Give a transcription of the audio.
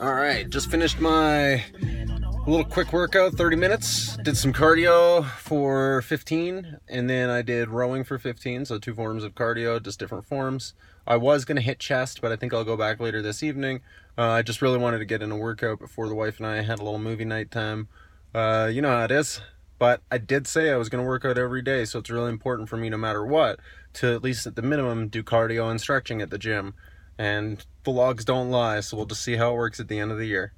All right, just finished my little quick workout, 30 minutes. Did some cardio for 15, and then I did rowing for 15. So two forms of cardio, just different forms. I was gonna hit chest, but I think I'll go back later this evening. Uh, I just really wanted to get in a workout before the wife and I had a little movie night time. Uh, you know how it is. But I did say I was going to work out every day, so it's really important for me, no matter what, to at least at the minimum do cardio and stretching at the gym. And the logs don't lie, so we'll just see how it works at the end of the year.